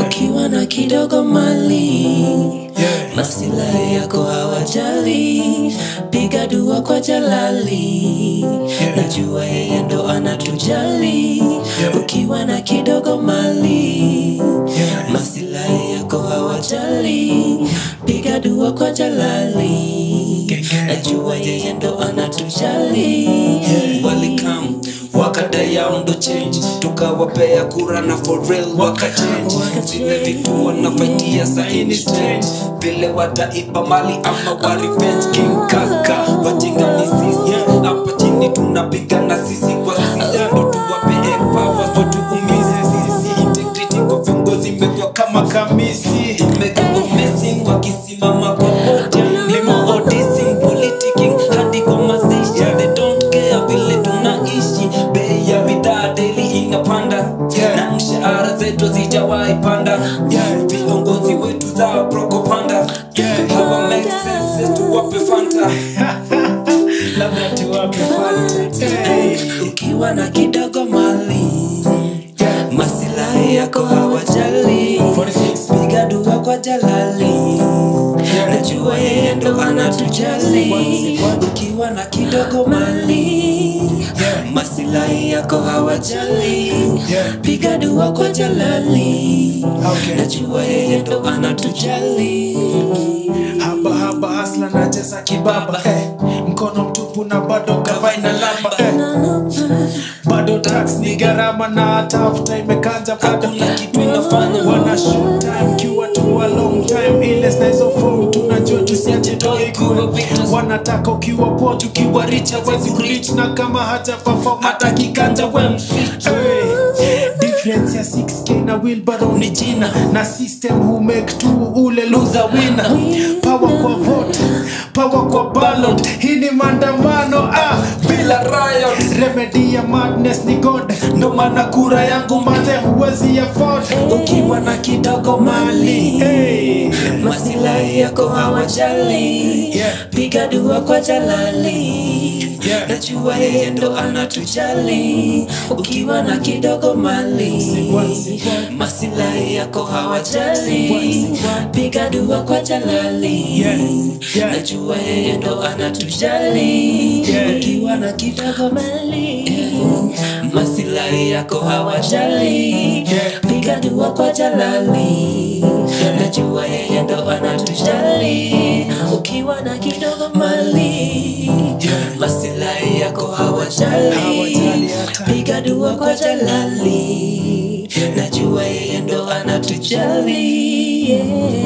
ukiwa na kidogo mali Yeah. masilahi yako hawajali. Piga dua kwa jalali. Najua yeye ndo anatujali. Ukiwa na kidogo mali masilahi yako hawajali. Piga dua kwa jalali najua yeye ndo anatujali. Walikam wakada yao ndo change. Tukawapea kura na for real wakachange zile vitu wanafaitia saini strange. Vile wataiba mali ama wa revenge. King kaka wajinga ni sisi. Hapa chini tunapigana sisi kwa sisi. Ndo tuwapee power so tuumize sisi. Integrity kwa viongozi imekuwa kama kamisi zetu zijawahi panda. Viongozi wetu za propaganda. Hawa make sense tuwape fanta. Labda tuwape fanta. Hey. ukiwa na kidogo mali. Masilahi yako hawajali. 46. piga dua kwa jalali. Najua yeye ndo anatujali. Ukiwa na kidogo mali masilahi yako hawajali Yeah. piga dua kwa jalali Okay. najua yeye ndo anatujali haba haba hasla nacheza kibaba eh. mkono mtupu na bado kavai na lamba eh. bado tax ni gharama na tafuta imekanja bado na kitu inafanya. wana short time kiwa tu a long time ile sna hizo kule wanataka ukiwa poa ukiwa richa wezi kulich na kama hata perform hata kikanja we mswitch hey. difference ya 6k na wheelbarrow ni jina. Na system who make two ule loser winner. Power kwa vote power kwa ballot. Hii ni maandamano ah bila riot remedy ya madness ni god ndo maana kura yangu maze huwezi afford. Ukiwa na kidogo mali. Hey. masilahi yako hawajali. Yeah. piga dua kwa jalali. Yeah. najua yeye ndo anatujali. Ukiwa na kidogo mali. Masilahi yako hawajali. Piga dua kwa jalali. Yeah. Yeah. najua yeye ndo anatujali. Yeah. ukiwa na kidogo mali. Masilahi yako hawajali. Piga dua kwa jalali. Najua yeye ndo anatujali. Ukiwa na kidogo mali masilahi yako hawajali. Piga dua kwa jalali. Najua yeye ndo anatujali. yeah.